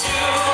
Let's.